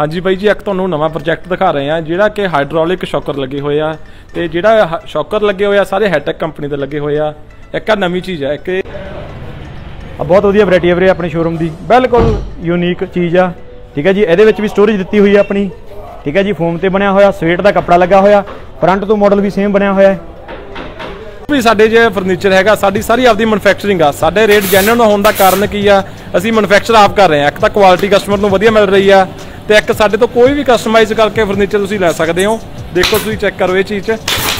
ਹਾਂਜੀ ਬਾਈ ਜੀ, ਇੱਕ ਤੁਹਾਨੂੰ ਨਵਾਂ ਪ੍ਰੋਜੈਕਟ ਦਿਖਾ ਰਹੇ ਆ ਜਿਹੜਾ ਕਿ ਹਾਈਡ੍ਰੋਲਿਕ ਸ਼ੌਕਰ ਲੱਗੇ ਹੋਏ ਆ। ਤੇ ਜਿਹੜਾ ਸ਼ੌਕਰ ਲੱਗੇ ਹੋਏ ਆ, ਸਾਰੇ ਹੈਟੈਕ ਕੰਪਨੀ ਦੇ ਲੱਗੇ ਹੋਏ ਆ। ਇੱਕ ਆ ਨਵੀਂ ਚੀਜ਼ ਆ ਇੱਕ ਆ ਬਹੁਤ ਵਧੀਆ ਵੈਰਾਈਟੀ ਹੈ ਵੀਰੇ ਆਪਣੇ ਸ਼ੋਰੂਮ ਦੀ। ਬਿਲਕੁਲ ਯੂਨੀਕ ਚੀਜ਼ ਆ। ਠੀਕ ਹੈ ਜੀ, ਇਹਦੇ ਵਿੱਚ ਵੀ ਸਟੋਰੇਜ ਦਿੱਤੀ ਹੋਈ ਆ ਆਪਣੀ। ਠੀਕ ਹੈ ਜੀ ਫੋਮ ਤੇ ਬਣਿਆ ਹੋਇਆ ਸਵੇਟ ਦਾ ਕੱਪੜਾ ਲੱਗਾ ਹੋਇਆ। ਫਰੰਟ ਤੋਂ ਮਾਡਲ ਵੀ ਸੇਮ ਬਣਿਆ ਹੋਇਆ ਹੈ। ਵੀ ਸਾਡੇ ਜੇ ਫਰਨੀਚਰ ਹੈਗਾ, ਸਾਡੀ ਸਾਰੀ ਆਪਦੀ ਮੈਨੂਫੈਕਚਰਿੰਗ ਆ। ਸਾਡੇ ਰੇਟ ਜੈਨੂਇਨ ਹੋਣ ਦਾ ਕਾਰਨ ਕੀ ਆ? ਅਸੀਂ ਮੈਨੂਫੈਕਚਰ ਆਪ ਕਰ ਰਹੇ ਆ। ਇੱਕ ਤਾਂ ਕੁਆਲਿਟੀ ਕਸਟਮਰ ਨੂੰ ਵਧੀਆ ਮਿਲ ਰਹੀ ਆ ਤੇ ਇੱਕ ਸਾਡੇ ਤੋਂ ਕੋਈ ਵੀ ਕਸਟਮਾਈਜ਼ ਕਰਕੇ ਫਰਨੀਚਰ ਤੁਸੀਂ ਲੈ ਸਕਦੇ ਹੋ। ਦੇਖੋ ਤੁਸੀਂ ਚੈੱਕ ਕਰੋ ਇਹ ਚੀਜ਼ 'ਚ।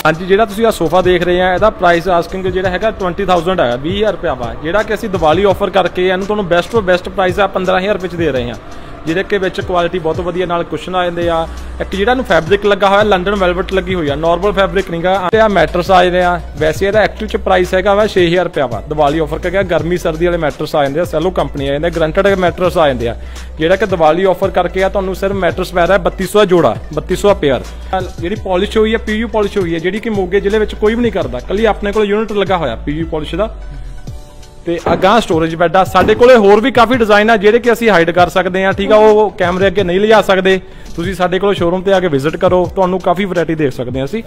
ਹਾਂਜੀ, ਜਿਹੜਾ ਤੁਸੀਂ ਆ ਸੋਫਾ ਦੇਖ ਰਹੇ ਆ, ਇਹਦਾ ਪ੍ਰਾਈਸ ਆਸਕਿੰਗ ਜਿਹੜਾ ਹੈਗਾ 20000 ਹੈਗਾ 20000 ਰੁਪਇਆ ਵਾ। ਜਿਹੜਾ ਕਿ ਅਸੀਂ ਦੀਵਾਲੀ ਆਫਰ ਕਰਕੇ ਇਹਨੂੰ ਤੁਹਾਨੂੰ ਬੈਸਟ ਤੋਂ ਬੈਸਟ ਪ੍ਰਾਈਸ ਆ 15000 ਰੁਪਏ 'ਚ ਦੇ ਰਹੇ ਹਾਂ ਜਿਹਦੇ ਕੇ ਵਿੱਚ ਕੁਆਲਿਟੀ ਬਹੁਤ ਵਧੀਆ ਨਾਲ ਕੁਸ਼ਨ ਆ ਜਾਂਦੇ ਆ। ਇੱਕ ਜਿਹੜਾ ਨੂੰ ਫੈਬਰਿਕ ਲੱਗਾ ਹੋਇਆ ਲੰਡਨ ਵੈਲਵਟ ਲੱਗੀ ਹੋਈ ਆ ਨਾਰਮਲ ਫੈਬਰਿਕ ਨਹੀਂਗਾ ਤੇ ਆ ਮੈਟਰਸ ਆ ਜਾਂਦੇ ਆ। ਵੈਸੇ ਇਹਦਾ ਐਕਚੁਅਲ ਚ ਪ੍ਰਾਈਸ ਹੈਗਾ ਵਾ 6000 ਰੁਪਿਆ ਵਾ। ਦੀਵਾਲੀ ਆਫਰ ਕਰਕੇ ਗਰਮੀ, ਸਰਦੀ ਵਾਲੇ ਮੈਟਰਸ ਆ ਜਾਂਦੇ ਆ ਸੈਲੋ ਕੰਪਨੀ ਆ ਜਾਂਦੇ ਗਰੰਟਡ ਮੈਟਰਸ ਆ ਜਾਂਦੇ ਆ। ਜਿਹੜਾ ਕਿ ਦੀਵਾਲੀ ਆਫਰ ਕਰਕੇ ਆ, ਤੁਹਾਨੂੰ ਸਿਰਫ ਮੈਟਰਸ ਪੈ ਰਿਹਾ 3200 ਜੋੜਾ 3200 ਦਾ ਪੇਅਰ ਜਿਹੜੀ ਪਾਲਿਸ਼ ਹੋਈ ਆ ਪੀਯੂ ਪਾਲਿਸ਼ ਹੋਈ ਆ, ਜਿਹੜੀ ਕਿ ਮੋਗੇ ਜ਼ਿਲ੍ਹੇ ਵਿੱਚ ਕੋਈ ਵੀ ਨਹੀਂ ਕਰਦਾ। ਕੱਲੀ ਆਪਣੇ ਕੋਲ ਯੂਨਿਟ ਲੱਗਾ ਹੋਇਆ ਪੀਯੂ ਪਾਲਿਸ਼ ਦਾ। ਤੇ ਅਗਾਂਹ ਸਟੋਰੇਜ ਬੈੱਡ ਆ। ਸਾਡੇ ਕੋਲੇ ਹੋਰ ਵੀ ਕਾਫੀ ਡਿਜ਼ਾਈਨ ਆ ਜਿਹੜੇ ਕਿ ਅਸੀਂ ਹਾਈਡ ਕਰ ਸਕਦੇ ਆ ਠੀਕ ਆ, ਉਹ ਕੈਮਰੇ ਅੱਗੇ ਨਹੀਂ ਲਿਜਾ ਸਕਦੇ। ਤੁਸੀਂ ਸਾਡੇ ਕੋਲ ਸ਼ੋਰੂਮ ਤੇ ਆ ਕੇ ਵਿਜ਼ਿਟ ਕਰੋ। ਤੁਹਾਨੂੰ ਕਾਫੀ ਵੈਰਾਈਟੀ ਦੇਖ ਸਕਦੇ ਆ ਅਸੀਂ।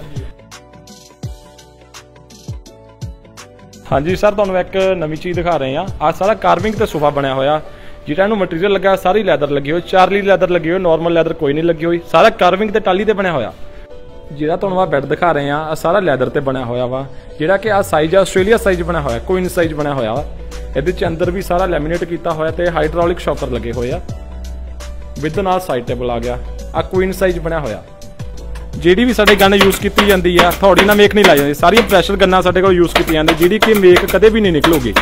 ਹਾਂਜੀ ਸਰ, ਤੁਹਾਨੂੰ ਇੱਕ ਨਵੀਂ ਚੀਜ਼ ਦਿਖਾ ਰਹੇ ਆ ਆ ਸਾਰਾ ਕਾਰਵਿੰਗ ਤੇ ਸੋਫਾ ਬਣਿਆ ਹੋਇਆ। ਜਿਹੜਾ ਇਹਨੂੰ ਮਟੀਰੀਅਲ ਲੱਗਾ, ਸਾਰੀ ਲੈਦਰ ਲੱਗੀ ਹੋਈ। ਚਾਰਲੀ ਲੈਦਰ ਲੱਗੀ ਹੋਈ ਨਾਰਮਲ ਲੈਦਰ ਕੋਈ ਨਹੀਂ ਲੱਗੀ ਹੋਈ। ਸਾਰਾ ਕਾਰਵਿੰਗ ਤੇ ਟਾਲੀ ਤੇ ਬਣਿਆ ਹੋਇਆ। ਜਿਹੜਾ ਤੁਹਾਨੂੰ ਆ ਬੈੱਡ ਦਿਖਾ ਰਹੇ ਆ ਆ ਸਾਰਾ ਲੈਦਰ ਤੇ ਬਣਿਆ ਹੋਇਆ ਵਾ। ਜਿਹੜਾ ਕਿ ਆ ਸਾਈਜ਼ ਆਸਟ੍ਰੇਲੀਆ ਸਾਈਜ਼ ਬਣਿਆ ਹੋਇਆ ਕੁਈਨ ਸਾਈਜ਼ ਬਣਿਆ ਹੋਇਆ ਵਾ। ਇਹਦੇ ਚ ਅੰਦਰ ਵੀ ਸਾਰਾ ਲੈਮੀਨੇਟ ਕੀਤਾ ਹੋਇਆ ਤੇ ਹਾਈਡ੍ਰੋਲਿਕ ਸ਼ੌਕਰ ਲੱਗੇ ਹੋਏ ਆ। ਵਿਦ ਨਾਲ ਸਾਈਡ ਟੇਬਲ ਆ ਗਿਆ। ਆ ਕੁਈਨ ਸਾਈਜ਼ ਬਣਿਆ ਹੋਇਆ। ਜਿਹੜੀ ਵੀ ਸਾਡੇ ਗਨ ਯੂਜ਼ ਕੀਤੀ ਜਾਂਦੀ ਆ ਥੋੜੀ ਨਾਲ ਮੇਕ ਨਹੀਂ ਲਾਈ ਜਾਂਦੀ। ਸਾਰੀਆਂ ਪ੍ਰੈਸ਼ਰ ਗੰਨਾਂ ਸਾਡੇ ਕੋਲ ਯੂਜ਼ ਕੀਤੀਆਂ ਜਾਂਦੀ, ਜਿਹੜੀ ਕਿ ਮੇਕ ਕਦੇ ਵੀ ਨਹੀਂ ਨਿਕਲੂਗੀ।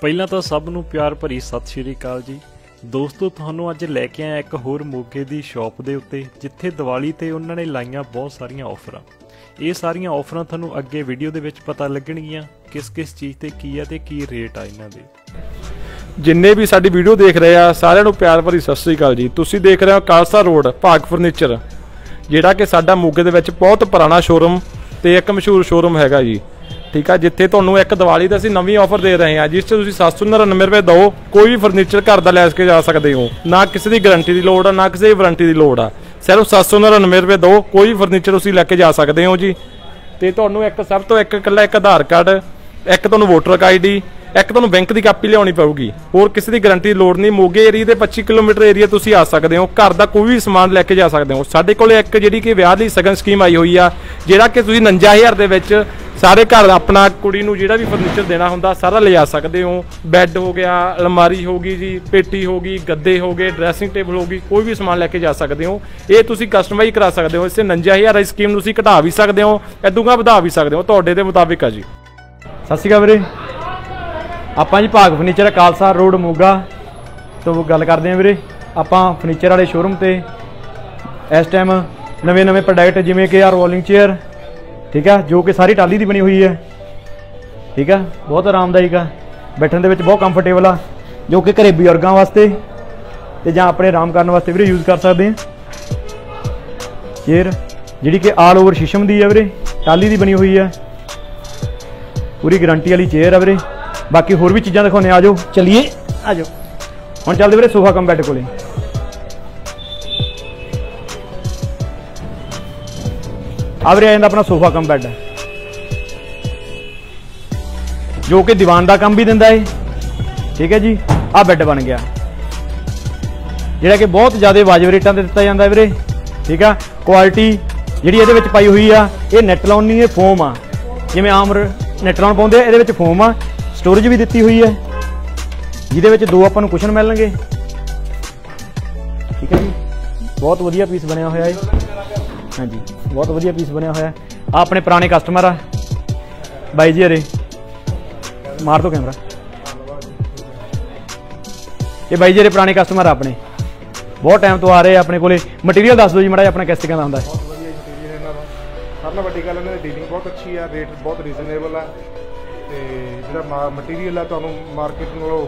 ਪਹਿਲਾਂ ਤਾਂ ਸਭ ਨੂੰ ਪਿਆਰ ਭਰੀ ਸਤਿ ਸ਼੍ਰੀ ਅਕਾਲ ਜੀ। ਦੋਸਤੋ, ਤੁਹਾਨੂੰ ਅੱਜ ਲੈ ਕੇ ਆਇਆ ਇੱਕ ਹੋਰ ਮੋਗੇ ਦੀ ਸ਼ਾਪ ਦੇ ਉੱਤੇ, ਜਿੱਥੇ ਦੀਵਾਲੀ ਤੇ ਉਹਨਾਂ ਨੇ ਲਾਈਆਂ ਬਹੁਤ ਸਾਰੀਆਂ ਆਫਰਾਂ। ਇਹ ਸਾਰੀਆਂ ਆਫਰਾਂ ਤੁਹਾਨੂੰ ਅੱਗੇ ਵੀਡੀਓ ਦੇ ਵਿੱਚ ਪਤਾ ਲੱਗਣਗੀਆਂ, ਕਿਸ ਕਿਸ ਚੀਜ਼ ਤੇ ਕੀ ਹੈ ਤੇ ਕੀ ਰੇਟ ਆ ਇਹਨਾਂ ਦੇ। ਜਿੰਨੇ ਵੀ ਸਾਡੀ ਵੀਡੀਓ ਦੇਖ ਰਹੇ ਆ, ਸਾਰਿਆਂ ਨੂੰ ਪਿਆਰ ਭਰੀ ਸਤਿ ਸ੍ਰੀ ਅਕਾਲ ਜੀ। ਤੁਸੀਂ ਦੇਖ ਰਹੇ ਹੋ ਕਾਲਸਾ ਰੋਡ, ਭਾਗ ਫਰਨੀਚਰ, ਜਿਹੜਾ ਕਿ ਸਾਡਾ ਮੋਗੇ ਦੇ ਵਿੱਚ ਬਹੁਤ ਪੁਰਾਣਾ ਸ਼ੋਰੂਮ ਤੇ ਇੱਕ ਮਸ਼ਹੂਰ ਸ਼ੋਰੂਮ ਹੈਗਾ ਜੀ। ਠੀਕ ਆ, ਜਿੱਥੇ ਤੁਹਾਨੂੰ ਇੱਕ ਦੀਵਾਲੀ ਤੇ ਅਸੀਂ ਨਵੀਂ ਆਫਰ ਦੇ ਰਹੇ ਹਾਂ, ਜਿਸ 'ਚ ਤੁਸੀਂ 799 ਰੁਪਏ ਦਿਓ, ਕੋਈ ਵੀ ਫਰਨੀਚਰ ਘਰ ਦਾ ਲੈ ਕੇ ਜਾ ਸਕਦੇ ਹੋ। ਨਾ ਕਿਸੇ ਦੀ ਗਾਰੰਟੀ ਦੀ ਲੋੜ ਆ, ਨਾ ਕਿਸੇ ਦੀ ਵਾਰੰਟੀ ਦੀ ਲੋੜ ਆ। ਸਿਰਫ 799 ਰੁਪਏ ਦਿਓ, ਕੋਈ ਵੀ ਫਰਨੀਚਰ ਤੁਸੀਂ ਲੈ ਕੇ ਜਾ ਸਕਦੇ ਹੋ ਜੀ। ਤੇ ਤੁਹਾਨੂੰ ਇੱਕ, ਸਭ ਤੋਂ ਇੱਕ ਇਕੱਲਾ ਇੱਕ ਆਧਾਰ ਕਾਰਡ, ਇੱਕ ਤੁਹਾਨੂੰ ਵੋਟਰ ਆਈਡੀ ਇੱਕ ਤੁਹਾਨੂੰ ਬੈਂਕ ਦੀ ਕਾਪੀ ਲਿਆਉਣੀ ਪਊਗੀ। ਹੋਰ ਕਿਸੇ ਦੀ ਗਾਰੰਟੀ ਦੀ ਲੋੜ ਨਹੀਂ। ਮੋਗੇ ਏਰੀਆ ਦੇ 25 ਕਿਲੋਮੀਟਰ ਏਰੀਆ ਤੁਸੀਂ ਆ ਸਕਦੇ ਹੋ। ਘਰ ਦਾ ਕੋਈ ਵੀ ਸਮਾਨ ਲੈ ਕੇ ਜਾ ਸਕਦੇ ਹੋ। ਸਾਡੇ ਕੋਲ ਇੱਕ ਜਿਹੜੀ ਕਿ ਵਿਆਹ ਦੀ ਸਗਨ ਸਕੀਮ ਆਈ ਹੋਈ ਆ, ਜਿਹੜਾ ਕਿ ਤੁਸੀਂ 59000 ਦੇ ਵਿੱਚ ਸਾਰੇ ਘਰ ਆਪਣਾ ਕੁੜੀ ਨੂੰ ਜਿਹੜਾ ਵੀ ਫਰਨੀਚਰ ਦੇਣਾ ਹੁੰਦਾ, ਸਾਰਾ ਲਿਜਾ ਸਕਦੇ ਹੋ। ਬੈੱਡ ਹੋ ਗਿਆ, ਅਲਮਾਰੀ ਹੋ ਗਈ ਜੀ, ਪੇਟੀ ਹੋ ਗਈ, ਗੱਦੇ ਹੋ ਗਏ ਡਰੈਸਿੰਗ ਟੇਬਲ ਹੋ ਗਈ, ਕੋਈ ਵੀ ਸਮਾਨ ਲੈ ਕੇ ਜਾ ਸਕਦੇ ਹੋ। ਇਹ ਤੁਸੀਂ ਕਸਟਮਾਈਜ਼ ਕਰਾ ਸਕਦੇ ਹੋ। ਇਸੇ 59000 ਦੀ ਸਕੀਮ ਨੂੰ ਤੁਸੀਂ ਘਟਾ ਵੀ ਸਕਦੇ ਹੋ ਇਦੂਗਾ ਵਧਾ ਵੀ ਸਕਦੇ ਹੋ। ਤੁਹਾਡੇ ਦੇ ਮੁਤਾਬਿਕ ਆ ਜੀ। ਸਤਿ ਸ਼੍ਰੀ ਅਕਾਲ ਵੀਰੇ। ਆਪਾਂ ਜੀ ਭਾਗ ਫਰਨੀਚਰ, ਕਾਲਸਾ, ਰੋਡ, ਮੋਗਾ ਤੋਂ ਗੱਲ ਕਰਦੇ ਆਂ ਵੀਰੇ। ਆਪਾਂ ਫਰਨੀਚਰ ਵਾਲੇ ਸ਼ੋਰੂਮ ਤੇ ਇਸ ਟਾਈਮ ਨਵੇਂ ਨਵੇਂ ਪ੍ਰੋਡਕਟ ਜਿਵੇਂ ਕਿ ਆ ਰੋਲਿੰਗ ਚੇਅਰ ਠੀਕ ਆ, ਜੋ ਕਿ ਸਾਰੀ ਟਾਲੀ ਦੀ ਬਣੀ ਹੋਈ ਹੈ। ਠੀਕ ਆ, ਬਹੁਤ ਆਰਾਮਦਾਇਕ ਆ। ਬੈਠਣ ਦੇ ਵਿੱਚ ਬਹੁਤ ਕੰਫਰਟੇਬਲ ਆ, ਜੋ ਕਿ ਘਰੇ ਬਜ਼ੁਰਗਾਂ ਵਾਸਤੇ ਤੇ ਜਾਂ ਆਪਣੇ ਆਰਾਮ ਕਰਨ ਵਾਸਤੇ ਵੀਰੇ ਯੂਜ਼ ਕਰ ਸਕਦੇ ਆ ਚੇਅਰ ਜਿਹੜੀ ਕਿ ਆਲ ਓਵਰ ਸ਼ੀਸ਼ਮ ਦੀ ਆ ਵੀਰੇ ਟਾਲੀ ਦੀ ਬਣੀ ਹੋਈ ਆ। ਪੂਰੀ ਗਾਰੰਟੀ ਵਾਲੀ ਚੇਅਰ ਆ ਵੀਰੇ। ਬਾਕੀ ਹੋਰ ਵੀ ਚੀਜ਼ਾਂ ਦਿਖਾਉਣੇ ਆ ਜਾਓ। ਚਲਿਏ। ਆ ਜਾਓ। ਹੁਣ ਚੱਲਦੇ ਵੀਰੇ ਸੋਫਾ ਕਮ ਬੈੱਡ ਕੋਲੇ। ਆ ਵੀਰੇ ਆ ਜਾਂਦਾ ਆਪਣਾ ਸੋਫਾ ਕਮ ਬੈੱਡ। ਜੋ ਕਿ ਦੀਵਾਨ ਦਾ ਕੰਮ ਵੀ ਦਿੰਦਾ ਏ। ਠੀਕ ਹੈ ਜੀ? ਆ ਬੈੱਡ ਬਣ ਗਿਆ। ਜਿਹੜਾ ਕਿ ਬਹੁਤ ਜ਼ਿਆਦਾ ਵਾਜਬ ਰੇਟਾਂ ਤੇ ਦਿੱਤਾ ਜਾਂਦਾ ਵੀਰੇ। ਠੀਕ ਆ? ਕੁਆਲਿਟੀ ਜਿਹੜੀ ਇਹਦੇ ਵਿੱਚ ਪਾਈ ਹੋਈ ਆ ਇਹ ਨੈਟ ਲਾਉਣ ਨਹੀਂ ਇਹ ਫੋਮ ਆ। ਜਿਵੇਂ ਆਮ ਨੈਟ ਲਾਉਣ ਪਾਉਂਦੇ ਆ ਇਹਦੇ ਵਿੱਚ ਫੋਮ ਆ। ਸਟੋਰੇਜ ਵੀ ਦਿੱਤੀ ਹੋਈ ਹੈ। ਜਿਹਦੇ ਵਿੱਚ ਦੋ ਆਪਾਂ ਨੂੰ ਕੁਸ਼ਨ ਮਿਲਣਗੇ। ਠੀਕ ਹੈ ਜੀ। ਬਹੁਤ ਵਧੀਆ ਪੀਸ ਬਣਿਆ ਹੋਇਆ ਹੈ ਹਾਂਜੀ, ਬਹੁਤ ਵਧੀਆ ਪੀਸ ਬਣਿਆ ਹੋਇਆ। ਆ ਆਪਣੇ ਪੁਰਾਣੇ ਕਸਟਮਰ ਆ। ਬਾਈ ਜੀ ਅਰੇ ਮਾਰ ਦੋ ਕੈਮਰਾ ਇਹ ਬਾਈ ਜੀ ਅਰੇ ਪੁਰਾਣੇ ਕਸਟਮਰ ਆ ਆਪਣੇ। ਬਹੁਤ ਟਾਈਮ ਤੋਂ ਆ ਰਹੇ ਆ ਆਪਣੇ ਕੋਲੇ। ਮਟੀਰੀਅਲ ਦੱਸ ਦਿਓ ਜੀ ਮੜਾ ਆਪਣਾ ਕਿਸ ਤਰ੍ਹਾਂ ਦਾ ਹੁੰਦਾ ਹੈ। ਬਹੁਤ ਵਧੀਆ ਮਟੀਰੀਅਲ ਇਹਨਾਂ ਦਾ। ਸਭ ਨਾਲੋਂ ਵੱਡੀ ਗੱਲ ਇਹਨਾਂ ਦੀ ਡੀਲਿੰਗ ਬਹੁਤ ਅੱਛੀ ਆ। ਰੇਟ ਬਹੁਤ ਰੀਜ਼ਨੇਬਲ ਆ। ਤੇ ਜਿਹੜਾ ਮਟੀਰੀਅਲ ਆ ਤੁਹਾਨੂੰ ਮਾਰਕੀਟ ਨਾਲੋਂ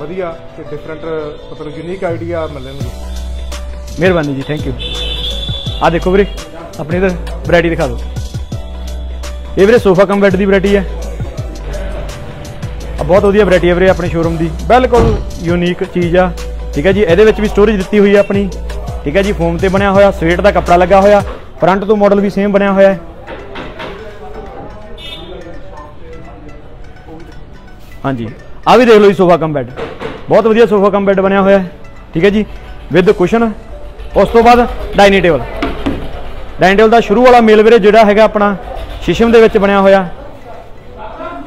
ਵਧੀਆ ਤੇ ਡਿਫਰੈਂਟ ਮਤਲਬ ਯੂਨੀਕ ਆਈਡੀਆ ਮਿਲਣਗੇ। ਮਿਹਰਬਾਨੀ ਜੀ ਥੈਂਕ ਯੂ ਆ ਦੇਖੋ ਵੀਰੇ, ਆਪਣੀ ਇਧਰ ਵੈਰਾਈਟੀ ਦਿਖਾ ਦਿਓ। ਇਹ ਵੀਰੇ ਸੋਫਾ ਕਮ ਬੈੱਡ ਦੀ ਵੈਰਾਈਟੀ ਹੈ। ਆ ਬਹੁਤ ਵਧੀਆ ਵੈਰਾਈਟੀ ਹੈ ਵੀਰੇ ਆਪਣੇ ਸ਼ੋਰੂਮ ਦੀ। ਬਿਲਕੁਲ ਯੂਨੀਕ ਚੀਜ਼ ਆ। ਠੀਕ ਹੈ ਜੀ, ਇਹਦੇ ਵਿੱਚ ਵੀ ਸਟੋਰੇਜ ਦਿੱਤੀ ਹੋਈ ਹੈ ਆਪਣੀ। ਠੀਕ ਹੈ ਜੀ ਫੋਮ ਤੇ ਬਣਿਆ ਹੋਇਆ ਸਵੇਟ ਦਾ ਕੱਪੜਾ ਲੱਗਾ ਹੋਇਆ। ਫਰੰਟ ਤੋਂ ਮਾਡਲ ਵੀ ਸੇਮ ਬਣਿਆ ਹੋਇਆ ਹੈ। ਹਾਂਜੀ। ਆ ਵੀ ਦੇਖ ਲਓ ਜੀ, ਸੋਫਾ ਕਮ ਬੈੱਡ ਬਹੁਤ ਵਧੀਆ ਸੋਫਾ ਕਮ ਬੈੱਡ ਬਣਿਆ ਹੋਇਆ ਹੈ। ਠੀਕ ਹੈ ਜੀ? ਵਿਦ ਕੁਸ਼ਨ ਉਸ ਤੋਂ ਬਾਅਦ ਡਾਈਨਿੰਗ ਟੇਬਲ ਡਾਈਨਿੰਗ ਟੇਬਲ ਦਾ ਸ਼ੁਰੂ ਵਾਲਾ ਮੇਲ ਵੀਰੇ ਜਿਹੜਾ ਹੈਗਾ ਆਪਣਾ ਸ਼ੀਸ਼ਮ ਦੇ ਵਿੱਚ ਬਣਿਆ ਹੋਇਆ।